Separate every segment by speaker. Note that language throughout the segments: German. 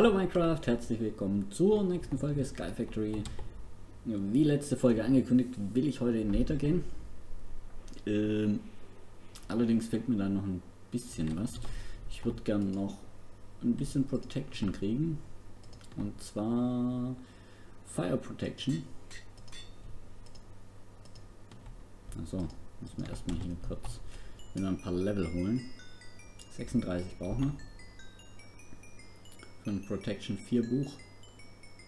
Speaker 1: Hallo Minecraft, herzlich willkommen zur nächsten Folge Sky Factory. Wie letzte Folge angekündigt, will ich heute in Nether gehen. Ähm, allerdings fehlt mir da noch ein bisschen was. Ich würde gern noch ein bisschen Protection kriegen. Und zwar Fire Protection. Also müssen wir erstmal hier kurz ein paar Level holen. 36 brauchen wir. Ein Protection 4 Buch.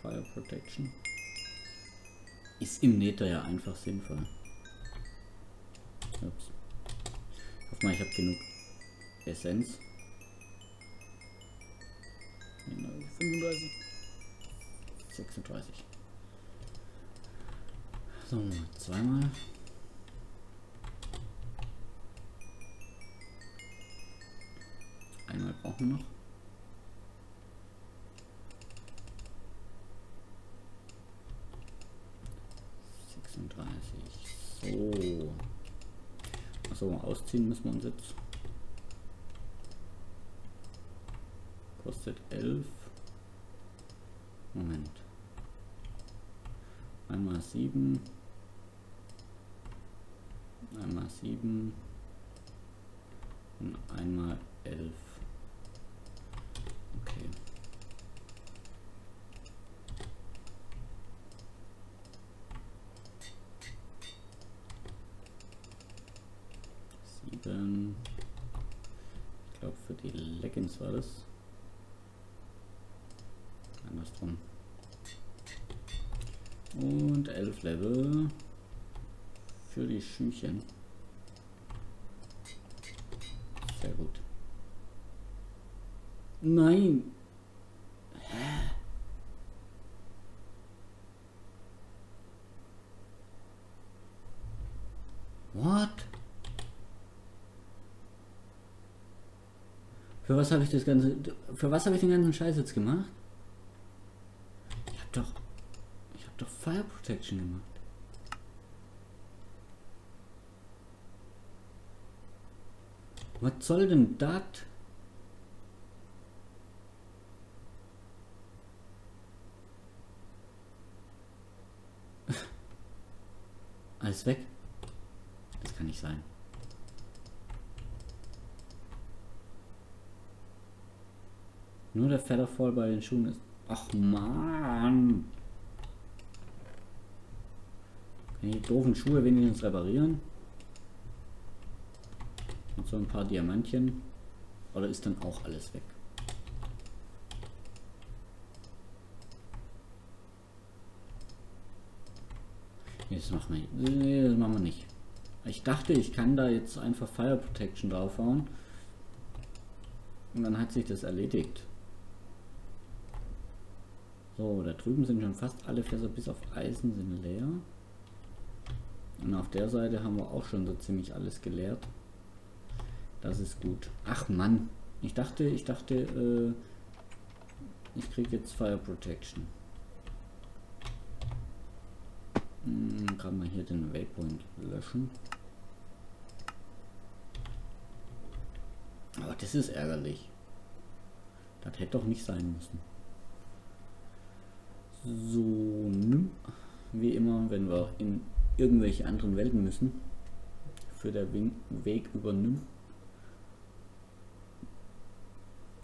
Speaker 1: Fire Protection. Ist im Nether ja einfach sinnvoll. Ups. Ich hoffe mal, ich habe genug Essenz. 35. 36. So, zweimal. Einmal brauchen wir noch. So. Achso, ausziehen müssen wir uns jetzt. Kostet 11. Moment. Einmal 7. Einmal 7. Und einmal 11. Sieben. Ich glaube für die Leggings war das. Andersrum. Und 11 Level für die Schüchen. Sehr gut. Nein. Für was habe ich das ganze... Für was habe ich den ganzen Scheiß jetzt gemacht? Ich habe doch... Ich habe doch Fire Protection gemacht. Was soll denn das? Alles weg? Das kann nicht sein. Nur der Featherfall bei den Schuhen ist. Ach man. Die doofen Schuhe wenigstens reparieren? Und so ein paar Diamantchen. Oder ist dann auch alles weg? Nee, das machen wir, nee, das machen wir nicht. Ich dachte, ich kann da jetzt einfach Fire Protection draufhauen. Und dann hat sich das erledigt. So, da drüben sind schon fast alle Fässer bis auf Eisen sind leer. Und auf der Seite haben wir auch schon so ziemlich alles geleert. Das ist gut. Ach Mann, ich dachte, ich dachte, äh, ich kriege jetzt Fire Protection. Hm, kann man hier den Waypoint löschen. Aber das ist ärgerlich. Das hätte doch nicht sein müssen. So, nimm. Wie immer, wenn wir in irgendwelche anderen Welten müssen, für der Weg über Nym.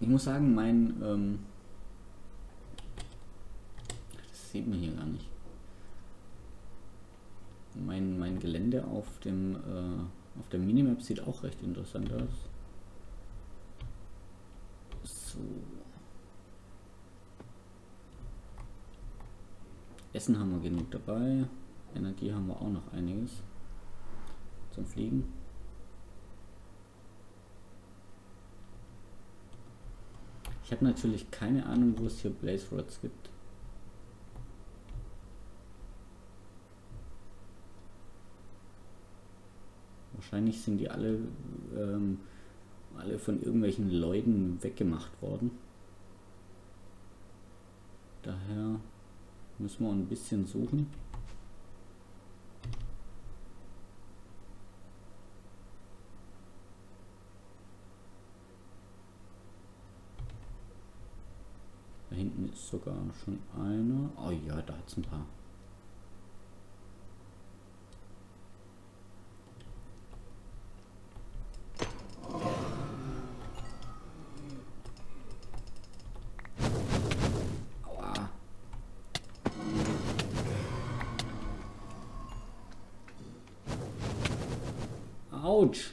Speaker 1: Ich muss sagen, mein ähm, das sieht man hier gar nicht. Mein, mein Gelände auf dem äh, auf der Minimap sieht auch recht interessant aus. So. Essen haben wir genug dabei. Energie haben wir auch noch einiges zum Fliegen. Ich habe natürlich keine Ahnung, wo es hier Blaze Rods gibt. Wahrscheinlich sind die alle, ähm, alle von irgendwelchen Leuten weggemacht worden. Müssen wir ein bisschen suchen. hinten ist sogar schon einer. Oh ja, da hat es ein paar. Autsch.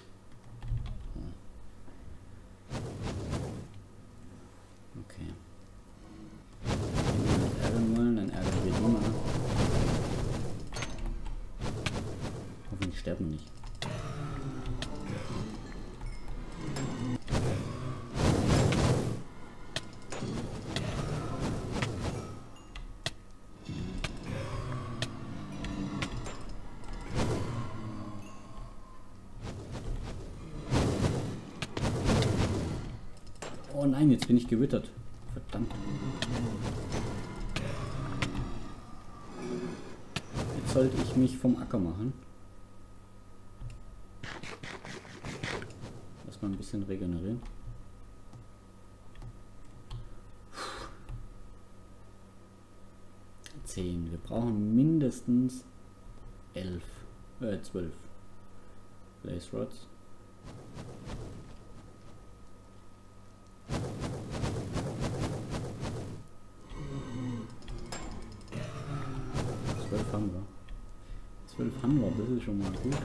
Speaker 1: Okay. Wenn wir ärgern wollen, dann ärgern wir die mal. Hoffentlich sterben nicht. Oh nein, jetzt bin ich gewittert. Verdammt. Jetzt sollte ich mich vom Acker machen. Lass mal ein bisschen regenerieren. Zehn. Wir brauchen mindestens elf. Äh, zwölf. Blaze Rods. Zwölf haben wir. Zwölf haben wir, das ist schon mal gut.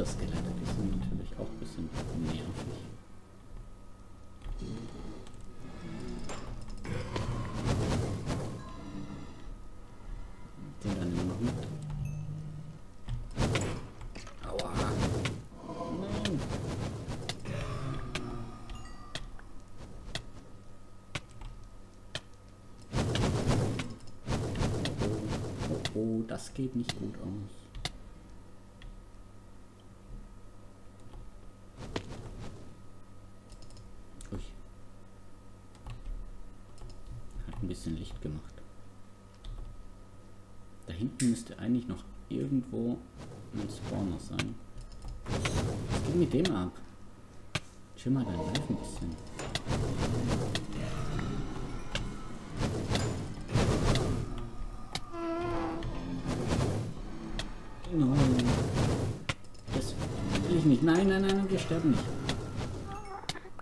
Speaker 1: Witterskelette, die sind natürlich auch ein bisschen nervig. Den dann mit. Aua. Nein. Oh, oh, das geht nicht gut aus. Ui. Hat ein bisschen Licht gemacht. Da hinten müsste eigentlich noch irgendwo ein Spawner sein. Was geht mit dem ab? Chill mal dein Life ein bisschen. Nein. Das will ich nicht. Nein, nein, nein, wir sterben nicht.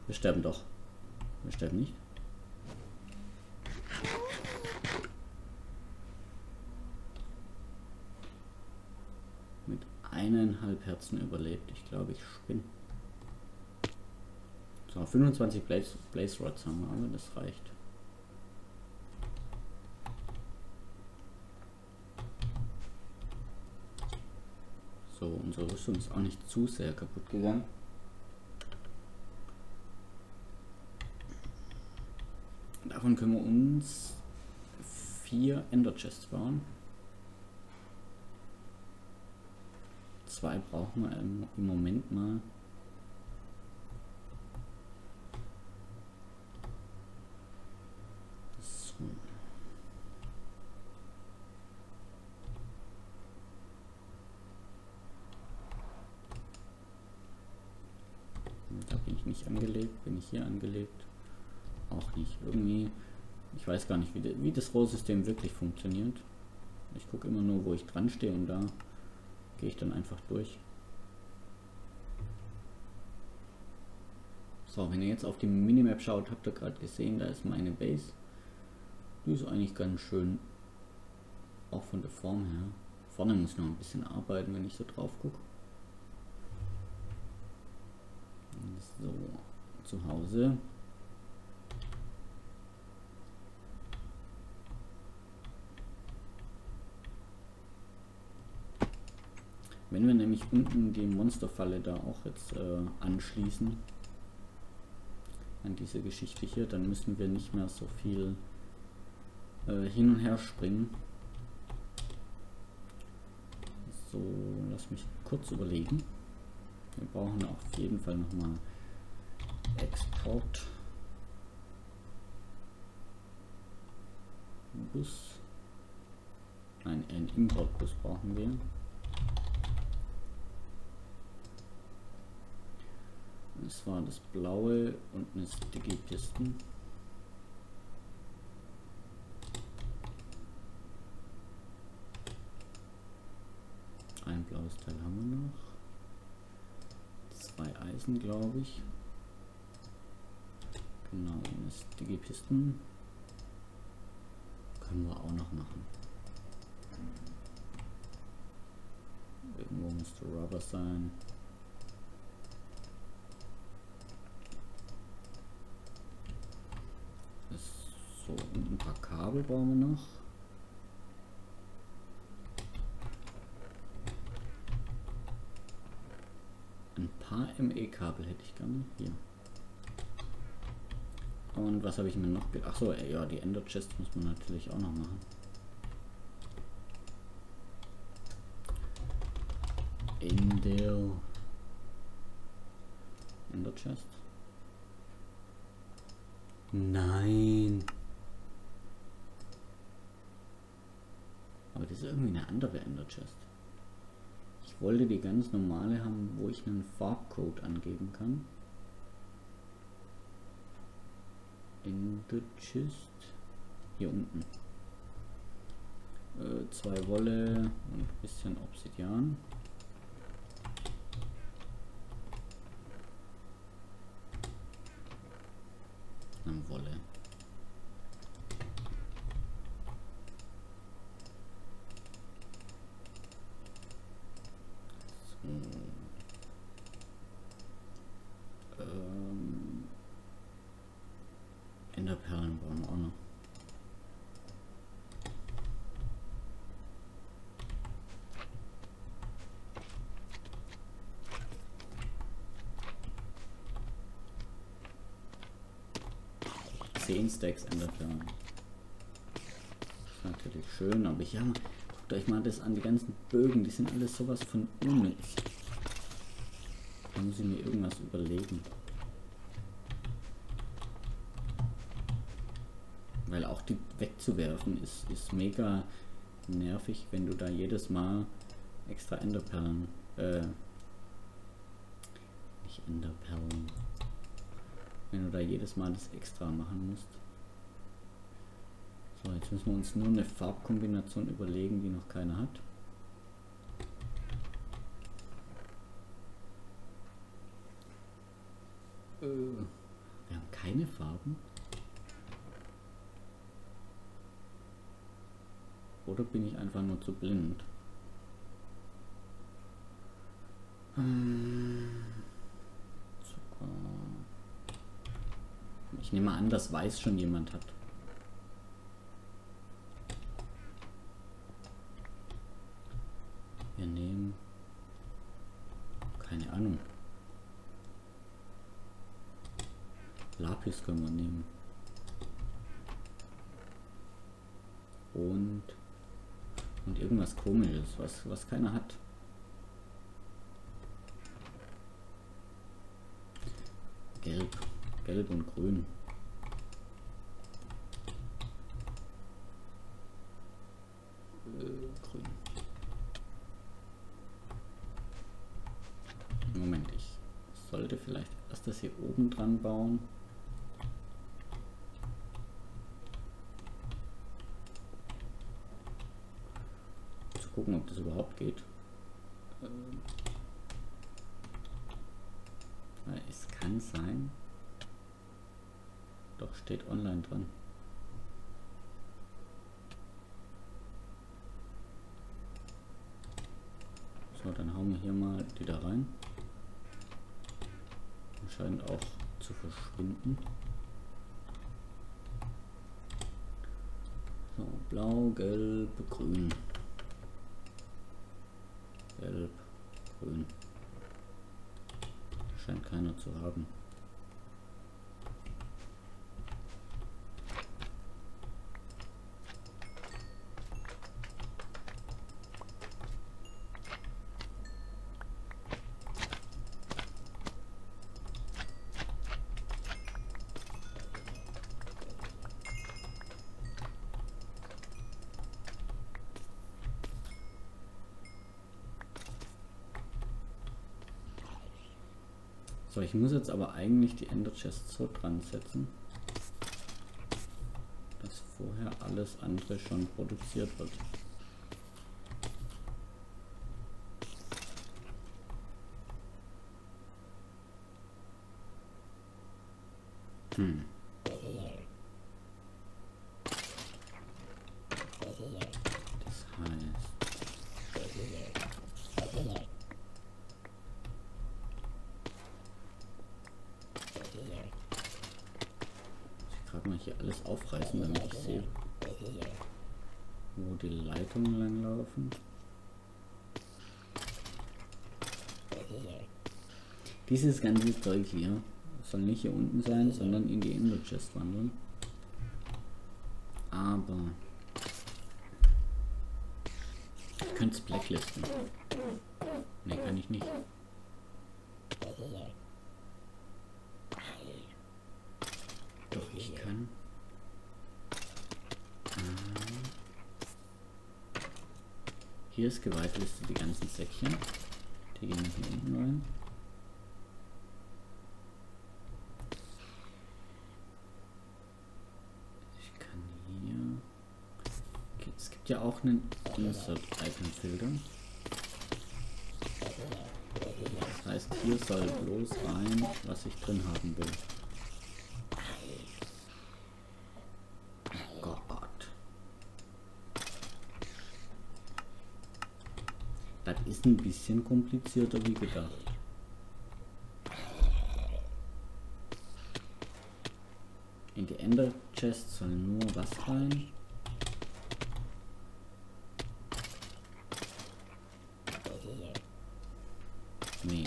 Speaker 1: Wir sterben doch. Wir sterben nicht. Mit eineinhalb Herzen überlebt. Ich glaube, ich spinne. So, 25 Blaze, Blaze Rods haben wir, aber das reicht. So, unsere Rüstung ist auch nicht zu sehr kaputt gegangen. Davon können wir uns vier Ender Chests bauen. Zwei brauchen wir im, Moment mal. Da bin ich nicht angelegt. Bin ich hier angelegt? Auch nicht. Irgendwie, ich weiß gar nicht, wie, wie das Rohrsystem wirklich funktioniert. Ich gucke immer nur, wo ich dran stehe und da gehe ich dann einfach durch. So, wenn ihr jetzt auf die Minimap schaut, habt ihr gerade gesehen, da ist meine Base. Die ist eigentlich ganz schön, auch von der Form her. Vorne muss ich noch ein bisschen arbeiten, wenn ich so drauf gucke. So, zu Hause. Wenn wir nämlich unten die Monsterfalle da auch jetzt äh, anschließen, an diese Geschichte hier, dann müssen wir nicht mehr so viel äh, hin und her springen. So, lass mich kurz überlegen. Wir brauchen auf jeden Fall nochmal Export. Exportbus. Nein, ein Importbus brauchen wir. Das war das blaue und eine Sticky-Pisten. Ein blaues Teil haben wir noch. Zwei Eisen, glaube ich. Genau, eine Sticky-Pisten. Können wir auch noch machen. Irgendwo müsste Rubber sein. So, und ein paar Kabel brauchen wir noch. Ein paar ME-Kabel hätte ich gerne. Hier. Und was habe ich mir noch... Achso, ja, die Ender Chest muss man natürlich auch noch machen. Ender Chest. Nein. Aber das ist irgendwie eine andere Ender Chest. Ich wollte die ganz normale haben, wo ich einen Farbcode angeben kann. Ender Chest. Hier unten. Äh, zwei Wolle und ein bisschen Obsidian. Dann Wolle. Ähm, Enderperlen brauchen wir auch noch. Zehn Stacks Enderperlen. Ist natürlich schön, aber ich ja, guckt euch mal das an, die ganzen Bögen, die sind alles sowas von unnütz. Da muss ich mir irgendwas überlegen. Weil auch die wegzuwerfen ist, ist mega nervig, wenn du da jedes Mal extra Enderperlen, äh, nicht Enderperlen, wenn du da jedes Mal das extra machen musst. So, jetzt müssen wir uns nur eine Farbkombination überlegen, die noch keiner hat. Äh, wir haben keine Farben. Oder bin ich einfach nur zu blind? Hm. Ich nehme an, dass weiß schon jemand hat. Wir nehmen keine Ahnung. Lapis können wir nehmen. Und und irgendwas komisches, was, was keiner hat. Gelb. Gelb und grün. Äh, grün. Moment, ich sollte vielleicht erst oben dran bauen. gucken, ob das überhaupt geht. Ähm, es kann sein. Doch steht online dran. So, dann hauen wir hier mal die da rein. Scheint auch zu verschwinden. So, blau, gelb, grün. Gelb, grün. Scheint keiner zu haben. So, ich muss jetzt aber eigentlich die Ender Chest so dran setzen, dass vorher alles andere schon produziert wird. Hm. Das heißt... Ich gerade mal hier alles aufreißen, damit ich sehe, wo die Leitungen langlaufen. Dieses ganze Zeug hier soll nicht hier unten sein, sondern in die Ender Chest wandern. Aber ich könnte es blacklisten. Ne, kann ich nicht. Doch, ich kann. Ähm, Hier ist geweitliste die ganzen Säckchen. Die gehen hier unten rein. Ich kann hier. Okay, es gibt ja auch einen Insert Item Filter. Das heißt, hier soll bloß rein, was ich drin haben will. Oh Gott. Das ist ein bisschen komplizierter wie gedacht. In die Ender Chest soll nur was rein. Nee.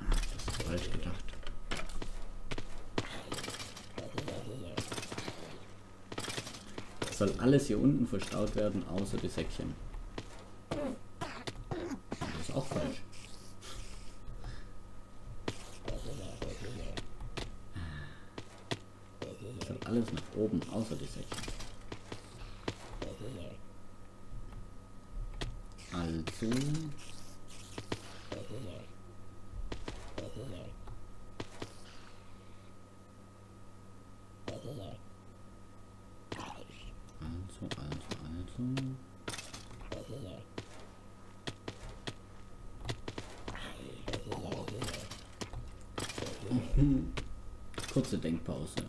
Speaker 1: Ah, Das ist falsch gedacht. Es soll alles hier unten verstaut werden, außer die Säckchen. Das ist auch falsch. Es soll alles nach oben, außer die Säckchen. Also, also, also. Mhm. Kurze Denkpause.